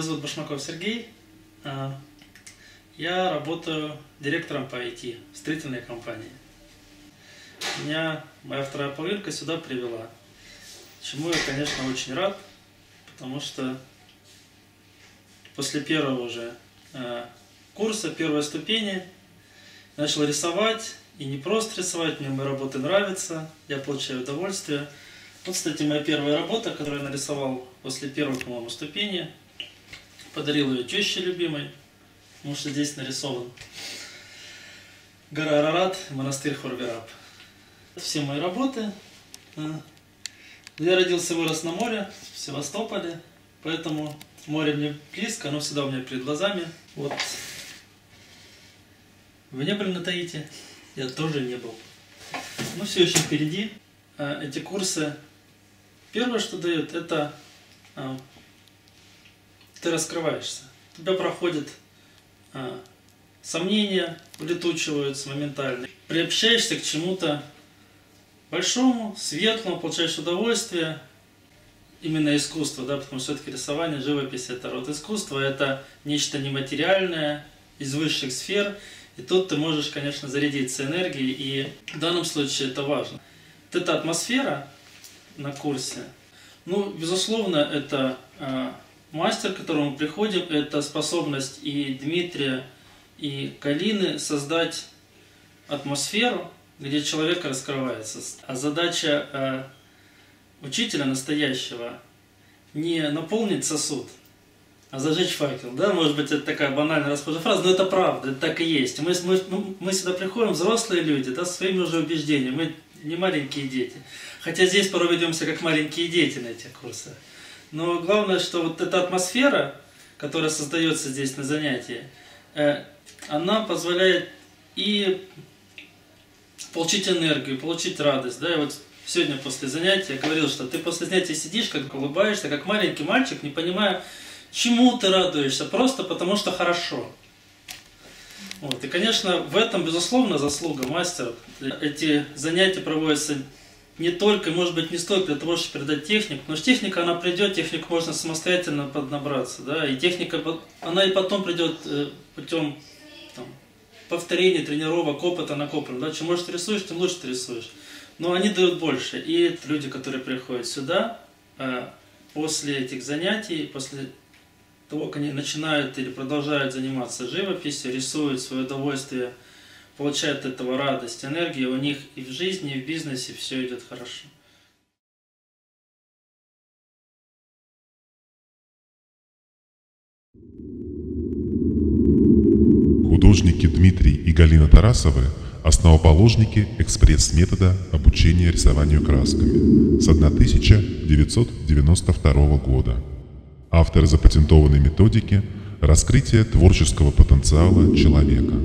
Меня зовут Башмаков Сергей. А, я работаю директором по IT в строительной компании. Меня моя вторая половинка сюда привела. Чему я, конечно, очень рад, потому что после первого же а, курса, первой ступени, начал рисовать. И не просто рисовать, мне моя работа нравится, я получаю удовольствие. Вот, кстати, моя первая работа, которую я нарисовал после первой, по-моему, ступени. Подарил ее теще любимой, потому что здесь нарисован гора Арарат, монастырь Хоргараб. Все мои работы. А, я родился и вырос на море, в Севастополе, поэтому море мне близко, оно всегда у меня перед глазами. Вот. Вы не на Таити? Я тоже не был. Ну, все еще впереди. А, эти курсы, первое, что дают, это а, ты раскрываешься. Тебя проходит а, сомнения, улетучиваются моментально. Приобщаешься к чему-то большому, светлому, получаешь удовольствие, именно искусство, да, потому что все-таки рисование, живопись это род искусства, это нечто нематериальное из высших сфер, и тут ты можешь, конечно, зарядиться энергией, и в данном случае это важно. Вот эта атмосфера на курсе, ну, безусловно, это э, мастер, к которому приходим, это способность и Дмитрия, и Калины создать атмосферу, где человек раскрывается. А задача э, учителя настоящего не наполнить сосуд, а зажечь факел. Да, может быть, это такая банальная расхожая фраза, но это правда, это так и есть. Мы, мы, мы сюда приходим, взрослые люди, да, своими уже убеждениями, мы не маленькие дети. Хотя здесь порой ведемся как маленькие дети на этих курсах. Но главное, что вот эта атмосфера, которая создается здесь на занятии, э, она позволяет и получить энергию, получить радость. Да? И вот сегодня после занятия говорил, что ты после занятия сидишь, как улыбаешься, как маленький мальчик, не понимая, чему ты радуешься, просто потому что хорошо. Вот. И, конечно, в этом, безусловно, заслуга мастеров. Эти занятия проводятся не только, может быть, не столько для того, чтобы передать технику, но техника, она придет, технику можно самостоятельно поднабраться, да, и техника, она и потом придет э, путем там, повторения, тренировок, опыта накопленного, да, чем больше ты рисуешь, тем лучше ты рисуешь. Но они дают больше, и люди, которые приходят сюда, э, после этих занятий, после того, как они начинают или продолжают заниматься живописью, рисуют свое удовольствие – получают этого радость, энергию, у них и в жизни, и в бизнесе все идет хорошо. Художники Дмитрий и Галина Тарасовы – основоположники экспресс-метода обучения рисованию красками с 1992 года. Авторы запатентованной методики раскрытия творческого потенциала человека –